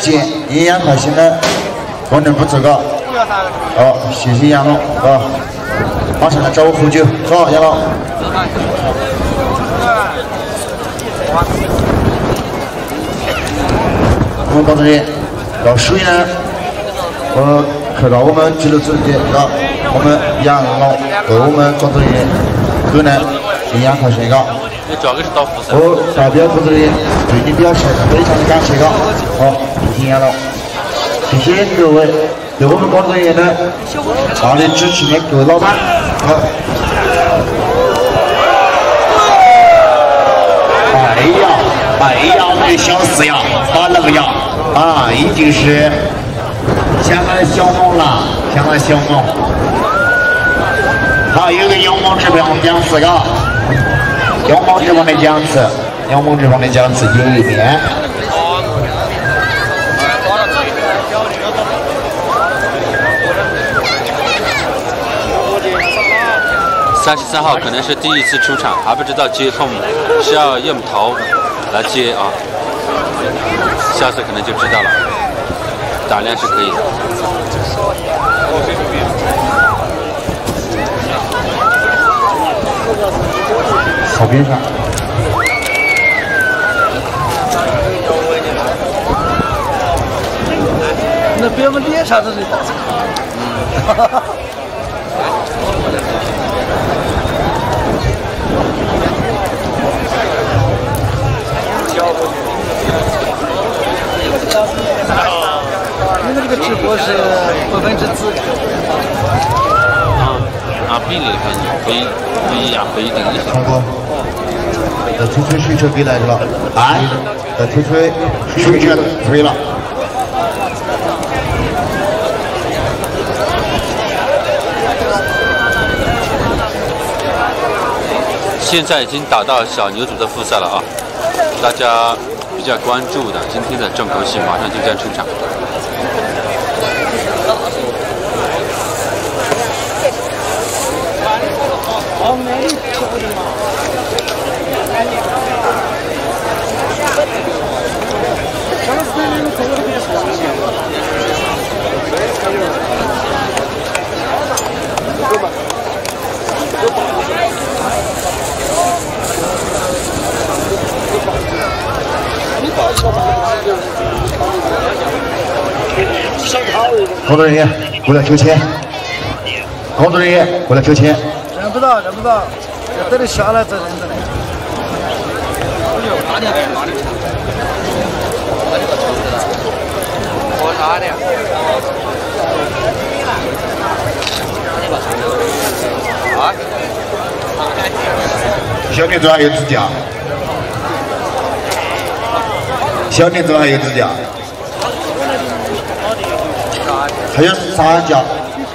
减营养快线的功能不足嘎。好，谢谢杨老啊，马上来找我喝酒，好，杨老。我们工作人员，到水呢，我看到我们记录组的啊，我们杨老和我们工作人员喝呢营养我代表工作人员对你表示非常的感谢嘎，好，谢谢杨老，谢谢各位对我们工作人员的大力支持的各位老板，好。哎呀，哎呀，我的小四呀，啊那个呀，啊，已经是相当小猛了，相当小猛。好，有个勇猛直棒奖词嘎。勇猛之王的奖词，勇猛之王的奖词有一面。三十三号可能是第一次出场，还不知道接缝是要用头来接啊，下次可能就知道了。胆量是可以的。草边上。那别们脸上都是哈哈。你们这个直播是百分之几？啊啊，比例很不一不一样，不一定一样。在吹吹水车给来了，哎，在吹吹水车吹了。现在已经打到小牛组的复赛了啊！大家比较关注的今天的重头戏马上就将出场。工作人员过来抽签，工作人员过来抽签。认不到，认不到，要等你下来再认得。啥的？啊？小年子还有指甲，小年子还有指甲，还有三家，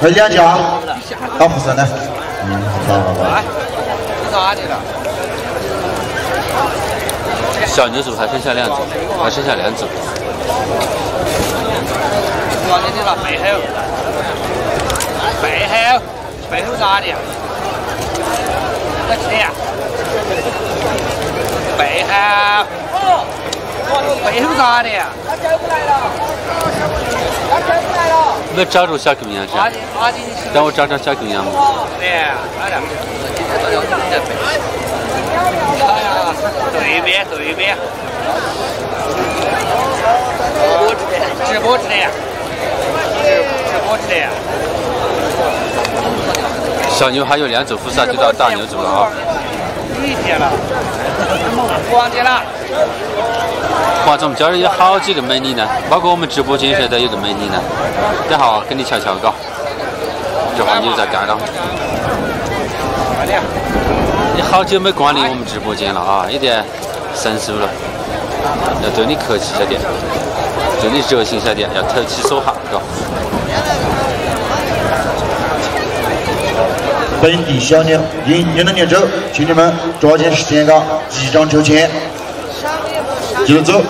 还有两家，打不胜呢。嗯，好好好。啥的了？小牛组还剩下两组，还剩下两组。背后，背后，背后咋的？在这呀？背后，背后咋的呀？他走不来了，他走不来了。没扎住小狗娘是？等我扎扎小狗娘嘛。对面，对面。直播直播的。小牛还有两组复赛就到大牛组了啊！一天了，忘记了。华总这儿有好几个美女呢，包括我们直播间上都有个美女呢。等下给你瞧瞧，嘎。这话你又在干了。你好久没光临我们直播间了啊，有点生疏了，要对你客气些点。对你热情些点，要投其所好，嘎？本地小鸟应应了年走，请你们抓紧时间嘎，集章抽签，接着走，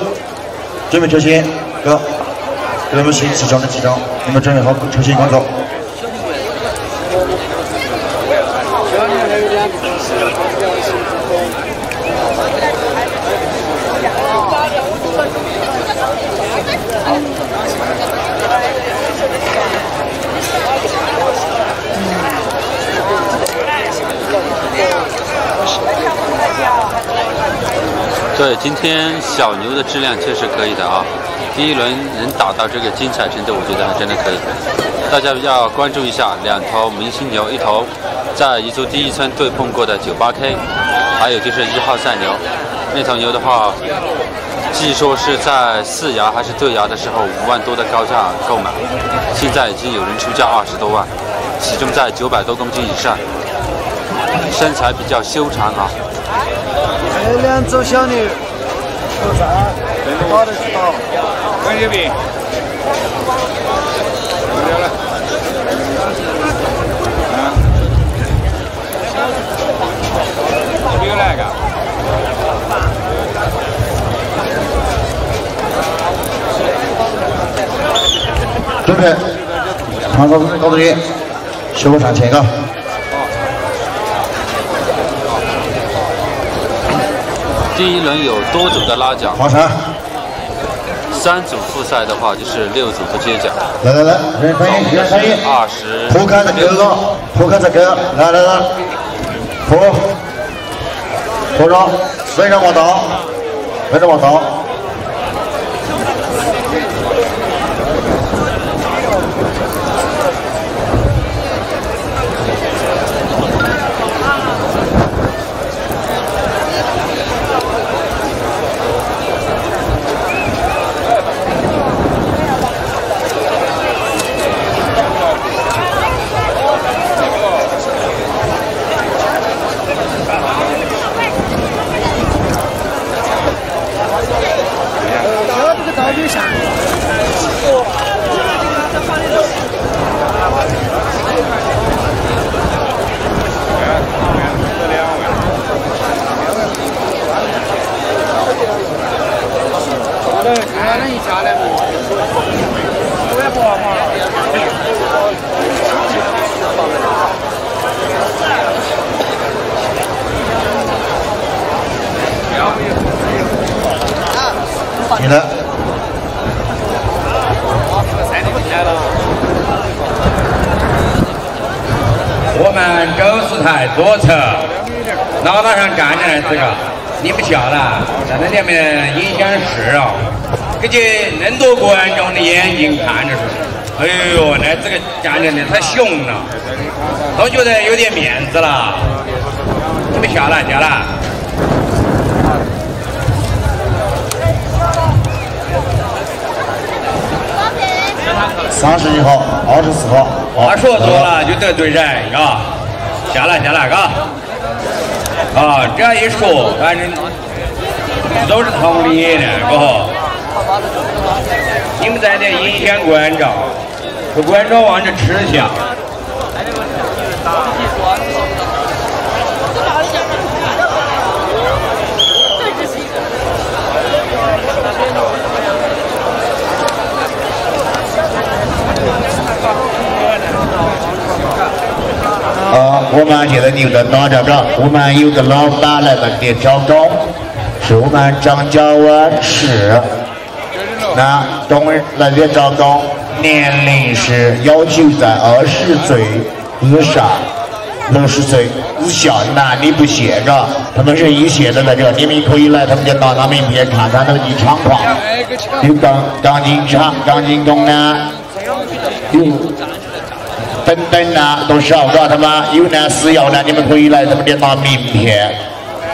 准备抽签，哥，给他们新集章的几张，你们准备好抽签工作。对，今天小牛的质量确实可以的啊。第一轮能打到这个精彩程度，我觉得还真的可以。大家要关注一下两头明星牛，一头在彝族第一村对碰过的九八 K，还有就是一号赛牛。那头牛的话，据说是在四牙还是对牙的时候五万多的高价购买，现在已经有人出价二十多万，体重在九百多公斤以上，身材比较修长啊。这两只小牛，打得好。关小兵，这个哪个？准备，长高高度点，手上前个。第一轮有多组的拉奖。黄晨。三组复赛的话，就是六组的接奖。来来来，人参与，人参与。二十。铺开再给个，铺开再给，来来来，铺，铺上，非常往倒，非常往倒。你的。我们狗市台左侧脑袋上站的这个，你们晓得？在那里面影响市哦，给这恁多观众的眼睛看着是。哎呦，那这个站着的太凶了，都觉得有点面子了。你们下来，下来。三十一号，二十四号。话说多了就得罪人，啊，下来下来，嘎。啊，这样一说，反正都是同理的，不？你们在这影响观众，这观众往这吃香。啊，我们现在牛在打着着，我们有个老板来了给找找，是我们张家湾市，那东来给找找，年龄是要求在二十岁以上，六十岁以下，男女不限，嘎，他们是一线的在这，你们可以来他们家拿拿名片看看那个进场况，有钢钢筋厂、钢筋工呢，有。等等啊，都少嘎，他们有呢私要呢，你们可以来他们家拿名片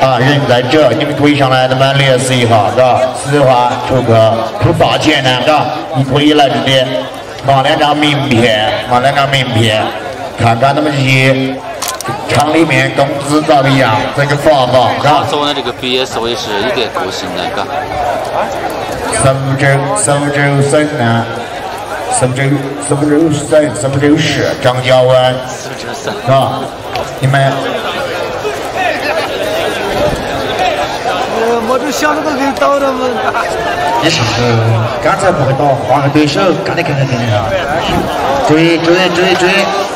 啊，人在这，你们可以上来咱们联系一下，嘎，实话出个出大钱呢，是吧，你可以来这里拿两张名片，拿两张名片，看看他们这些厂里面工资咋个样，这个发法，嘎。做的这个 BS 我也是有点个性的，嘎。苏州，苏州省呢？苏州，苏州省，苏州市张家湾，啊，你们。呃，我就想着都可以倒的嘛。你是刚才不会倒，换个对手，干得更更更啊！注意，注意，注意，注意。